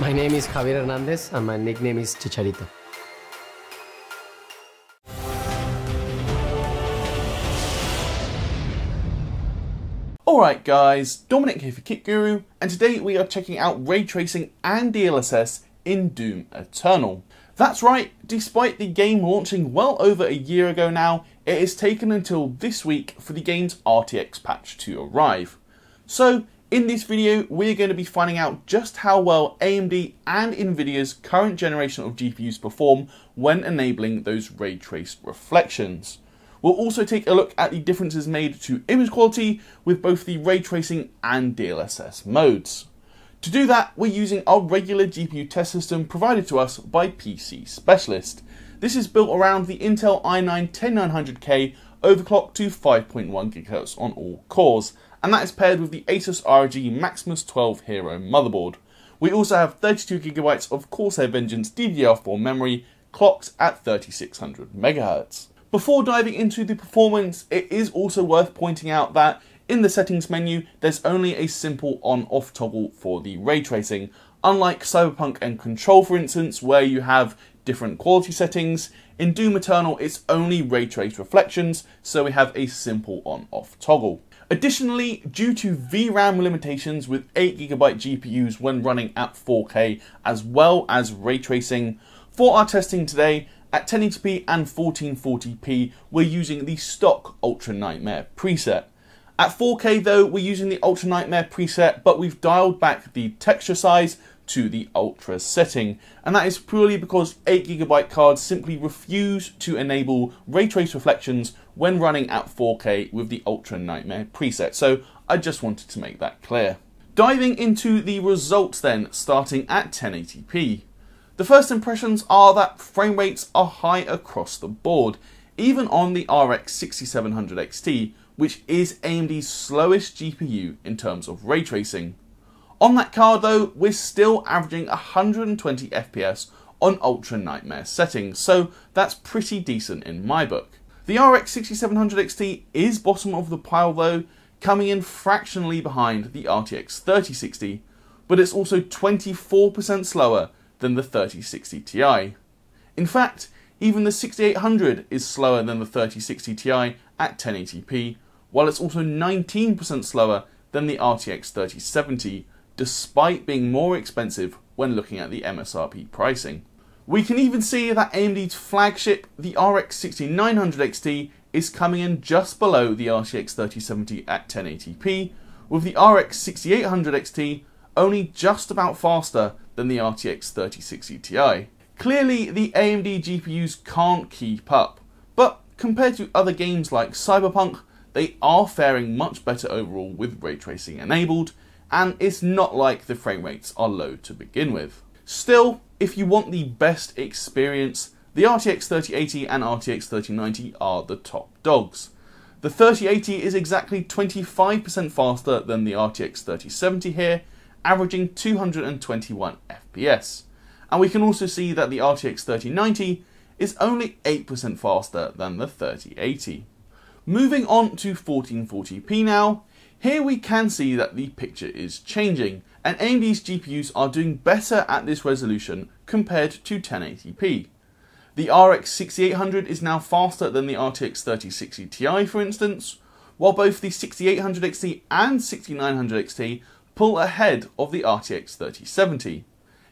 My name is Javier Hernandez and my nickname is Chicharito. Alright guys, Dominic here for KitGuru, and today we are checking out ray tracing and DLSS in Doom Eternal. That's right, despite the game launching well over a year ago now, it has taken until this week for the game's RTX patch to arrive. So, in this video, we're going to be finding out just how well AMD and Nvidia's current generation of GPUs perform when enabling those ray traced reflections. We'll also take a look at the differences made to image quality with both the ray tracing and DLSS modes. To do that, we're using our regular GPU test system provided to us by PCSpecialist. This is built around the Intel i9 10900K overclocked to 5.1 GHz on all cores, and that is paired with the Asus ROG Maximus 12 Hero motherboard. We also have 32GB of Corsair Vengeance DDR4 memory clocked at 3600 MHz. Before diving into the performance, it is also worth pointing out that in the settings menu, there's only a simple on-off toggle for the ray tracing, unlike Cyberpunk and Control for instance, where you have different quality settings. In Doom Eternal, it's only ray trace reflections, so we have a simple on-off toggle. Additionally, due to VRAM limitations with 8GB GPUs when running at 4K, as well as ray tracing, for our testing today, at 1080p and 1440p, we're using the stock Ultra Nightmare preset. At 4K though, we're using the Ultra Nightmare preset, but we've dialed back the texture size to the Ultra setting, and that is purely because 8GB cards simply refuse to enable ray trace reflections when running at 4K with the Ultra Nightmare preset, so I just wanted to make that clear. Diving into the results then, starting at 1080p. The first impressions are that frame rates are high across the board, even on the RX 6700 XT, which is AMD's slowest GPU in terms of ray tracing. On that card though, we're still averaging 120 FPS on Ultra Nightmare settings, so that's pretty decent in my book. The RX 6700 XT is bottom of the pile though, coming in fractionally behind the RTX 3060, but it's also 24% slower than the 3060 Ti. In fact, even the 6800 is slower than the 3060 Ti at 1080p, while it's also 19% slower than the RTX 3070, despite being more expensive when looking at the MSRP pricing. We can even see that AMD's flagship, the RX 6900 XT, is coming in just below the RTX 3070 at 1080p, with the RX 6800 XT only just about faster than the RTX 3060 Ti. Clearly, the AMD GPUs can't keep up, but compared to other games like Cyberpunk, they are faring much better overall with ray tracing enabled, and it's not like the frame rates are low to begin with. Still, if you want the best experience, the RTX 3080 and RTX 3090 are the top dogs. The 3080 is exactly 25% faster than the RTX 3070 here, averaging 221 FPS. And we can also see that the RTX 3090 is only 8% faster than the 3080. Moving on to 1440p now, here we can see that the picture is changing, and AMD's GPUs are doing better at this resolution compared to 1080p. The RX 6800 is now faster than the RTX 3060 Ti for instance, while both the 6800 XT and 6900 XT pull ahead of the RTX 3070.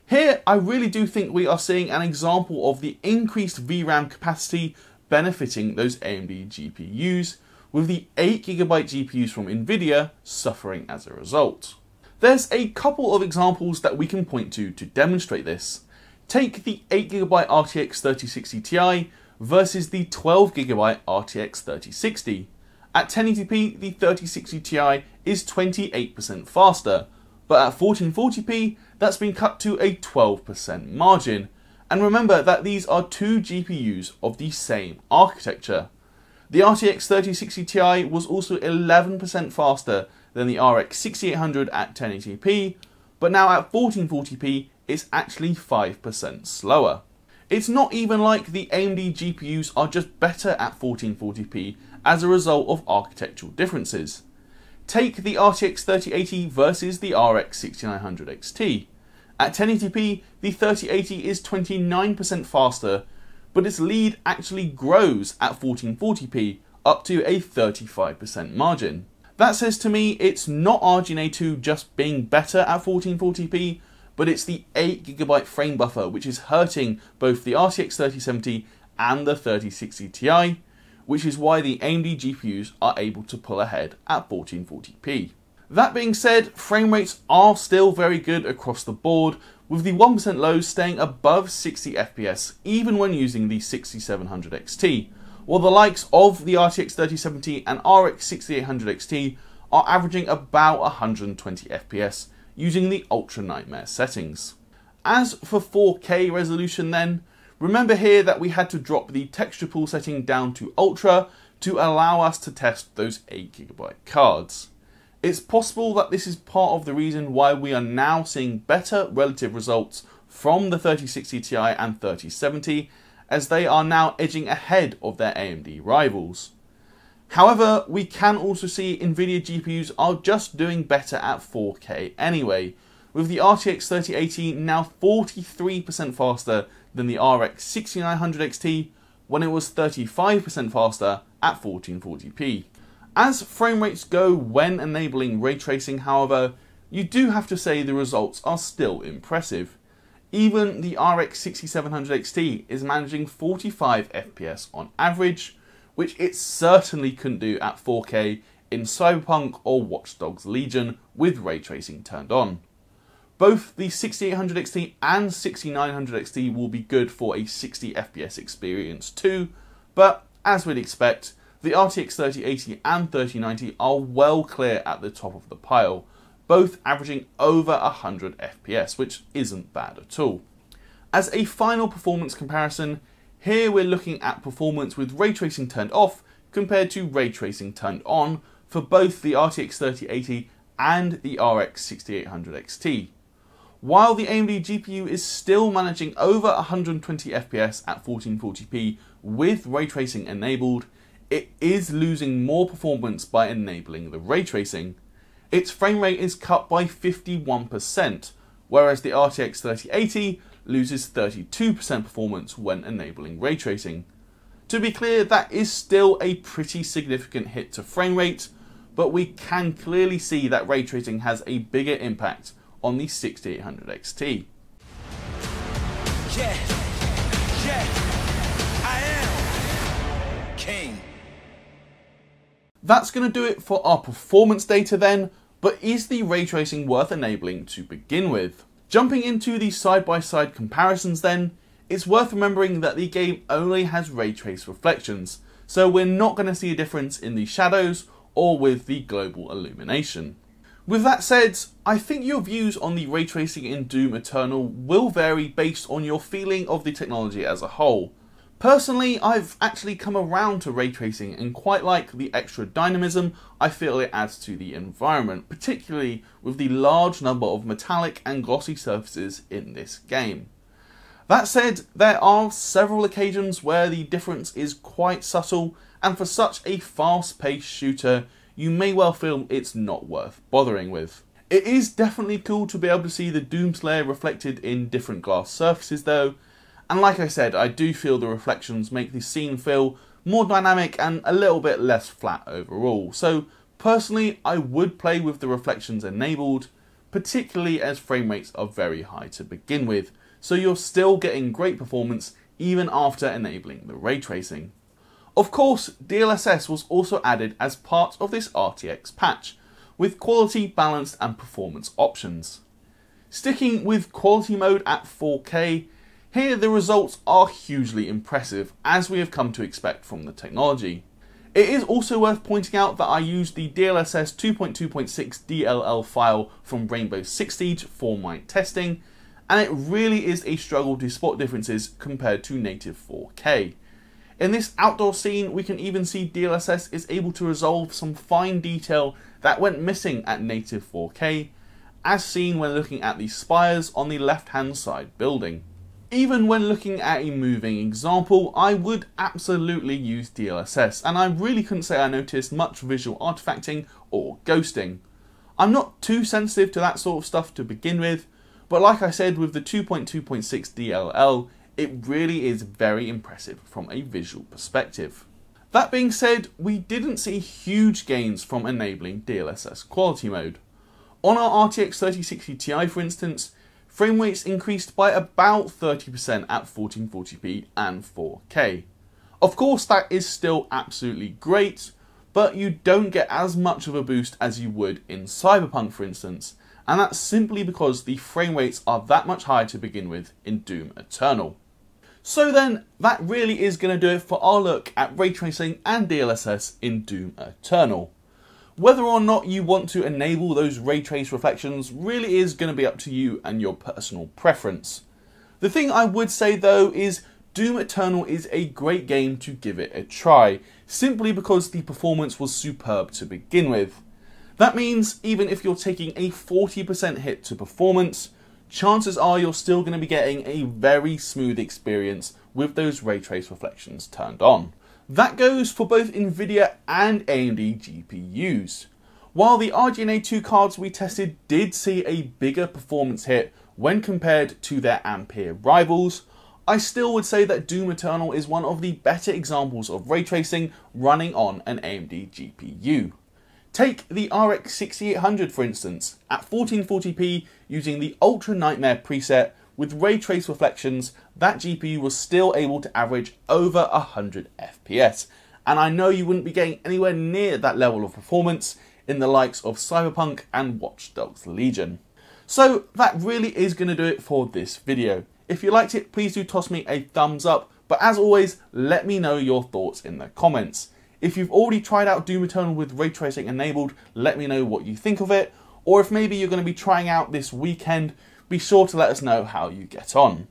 Here, I really do think we are seeing an example of the increased VRAM capacity benefiting those AMD GPUs, with the 8GB GPUs from Nvidia suffering as a result. There's a couple of examples that we can point to to demonstrate this. Take the 8GB RTX 3060 Ti versus the 12GB RTX 3060. At 1080p, the 3060 Ti is 28% faster, but at 1440p, that's been cut to a 12% margin. And remember that these are two GPUs of the same architecture. The RTX 3060 Ti was also 11% faster than the RX 6800 at 1080p, but now at 1440p, it's actually 5% slower. It's not even like the AMD GPUs are just better at 1440p as a result of architectural differences. Take the RTX 3080 versus the RX 6900 XT. At 1080p, the 3080 is 29% faster, but its lead actually grows at 1440p, up to a 35% margin. That says to me it's not RDNA 2 just being better at 1440p, but it's the 8GB frame buffer which is hurting both the RTX 3070 and the 3060 Ti, which is why the AMD GPUs are able to pull ahead at 1440p. That being said, frame rates are still very good across the board, with the 1% lows staying above 60 FPS even when using the 6700 XT, while the likes of the RTX 3070 and RX 6800 XT are averaging about 120 FPS using the Ultra Nightmare settings. As for 4K resolution then, remember here that we had to drop the texture pool setting down to Ultra to allow us to test those 8GB cards. It's possible that this is part of the reason why we are now seeing better relative results from the 3060 Ti and 3070 as they are now edging ahead of their AMD rivals. However, we can also see Nvidia GPUs are just doing better at 4K anyway, with the RTX 3080 now 43% faster than the RX 6900 XT when it was 35% faster at 1440p. As frame rates go when enabling ray tracing, however, you do have to say the results are still impressive. Even the RX 6700 XT is managing 45 FPS on average, which it certainly couldn't do at 4K in Cyberpunk or Watch Dogs Legion with ray tracing turned on. Both the 6800 XT and 6900 XT will be good for a 60 FPS experience too, but as we'd expect, the RTX 3080 and 3090 are well clear at the top of the pile, both averaging over 100 FPS, which isn't bad at all. As a final performance comparison, here we're looking at performance with ray tracing turned off compared to ray tracing turned on for both the RTX 3080 and the RX 6800 XT. While the AMD GPU is still managing over 120 FPS at 1440p with ray tracing enabled, it is losing more performance by enabling the ray tracing. Its frame rate is cut by 51%, whereas the RTX 3080 loses 32% performance when enabling ray tracing. To be clear, that is still a pretty significant hit to frame rate, but we can clearly see that ray tracing has a bigger impact on the 6800 XT. Yeah, yeah, That's going to do it for our performance data then, but is the ray tracing worth enabling to begin with? Jumping into the side-by-side -side comparisons then, it's worth remembering that the game only has ray trace reflections, so we're not going to see a difference in the shadows or with the global illumination. With that said, I think your views on the ray tracing in Doom Eternal will vary based on your feeling of the technology as a whole. Personally, I've actually come around to ray tracing and quite like the extra dynamism I feel it adds to the environment, particularly with the large number of metallic and glossy surfaces in this game. That said, there are several occasions where the difference is quite subtle, and for such a fast paced shooter, you may well feel it's not worth bothering with. It is definitely cool to be able to see the Doomslayer reflected in different glass surfaces though, and like I said, I do feel the reflections make the scene feel more dynamic and a little bit less flat overall. So personally, I would play with the reflections enabled, particularly as frame rates are very high to begin with, so you're still getting great performance even after enabling the ray tracing. Of course, DLSS was also added as part of this RTX patch, with quality, balance and performance options. Sticking with quality mode at 4K, here the results are hugely impressive, as we have come to expect from the technology. It is also worth pointing out that I used the DLSS 2.2.6 DLL file from Rainbow Six Siege for my testing, and it really is a struggle to spot differences compared to native 4K. In this outdoor scene, we can even see DLSS is able to resolve some fine detail that went missing at native 4K, as seen when looking at the spires on the left hand side building. Even when looking at a moving example, I would absolutely use DLSS, and I really couldn't say I noticed much visual artifacting or ghosting. I'm not too sensitive to that sort of stuff to begin with, But like I said, with the 2.2.6 DLL, it really is very impressive from a visual perspective. That being said, we didn't see huge gains from enabling DLSS quality mode. On our RTX 3060 Ti for instance, frame rates increased by about 30% at 1440p and 4K. Of course that is still absolutely great, but you don't get as much of a boost as you would in Cyberpunk for instance, and that's simply because the frame rates are that much higher to begin with in Doom Eternal. So then, that really is going to do it for our look at ray tracing and DLSS in Doom Eternal. Whether or not you want to enable those ray trace reflections really is going to be up to you and your personal preference. The thing I would say though is Doom Eternal is a great game to give it a try, simply because the performance was superb to begin with. That means even if you're taking a 40% hit to performance, chances are you're still going to be getting a very smooth experience with those ray trace reflections turned on. That goes for both Nvidia and AMD GPUs. While the RDNA 2 cards we tested did see a bigger performance hit when compared to their Ampere rivals, I still would say that Doom Eternal is one of the better examples of ray tracing running on an AMD GPU. Take the RX 6800 for instance, at 1440p using the Ultra Nightmare preset with ray trace reflections, that GPU was still able to average over 100 FPS. And I know you wouldn't be getting anywhere near that level of performance in the likes of Cyberpunk and Watch Dogs Legion. So that really is going to do it for this video. If you liked it, please do toss me a thumbs up, but as always, let me know your thoughts in the comments. If you've already tried out Doom Eternal with ray tracing enabled, let me know what you think of it. Or if maybe you're going to be trying out this weekend, be sure to let us know how you get on.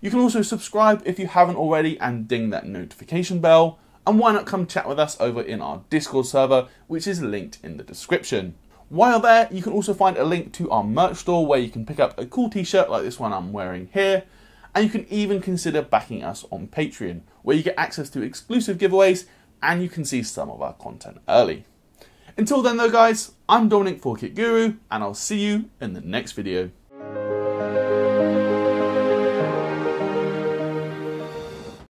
You can also subscribe if you haven't already and ding that notification bell. And why not come chat with us over in our Discord server, which is linked in the description. While there, you can also find a link to our merch store where you can pick up a cool t-shirt like this one I'm wearing here, and you can even consider backing us on Patreon, where you get access to exclusive giveaways and you can see some of our content early. Until then though guys, I'm Dominic for KitGuru and I'll see you in the next video.